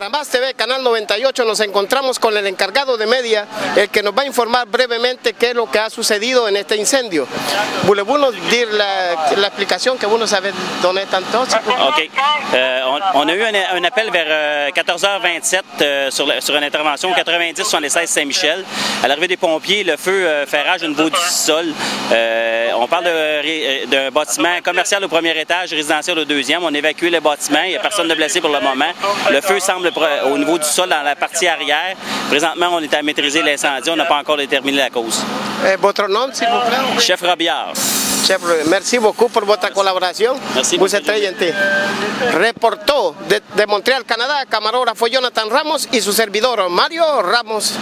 98 nos encontramos con el encargado de media, el que nos va a informar brevemente qué es lo que ha sucedido en este incendio. Voulez-vous dire la, la explication que vous avez donnée tantôt? OK. Euh, on, on a eu un, un appel vers euh, 14h27 euh, sur, la- sur une intervention 90 sur les 16 Saint-Michel. À l'arrivée des pompiers, le feu euh, fait rage au niveau du sol. Euh, on parle d'un bâtiment commercial au premier étage, résidentiel au deuxième. On a évacué le bâtiment. Il n'y a personne de blessé pour le moment. Le feu semble au niveau du sol dans la partie arrière. Présentement, on est à maîtriser l'incendie. On n'a pas encore déterminé la cause. Eh, votre nom s'il vous plaît? Chef Robillard. Chef, merci beaucoup pour votre collaboration. Merci, Vous êtes très gentil. Reportó de, de Montreal, Canadá, camarógrafo Jonathan Ramos y su servidor Mario Ramos.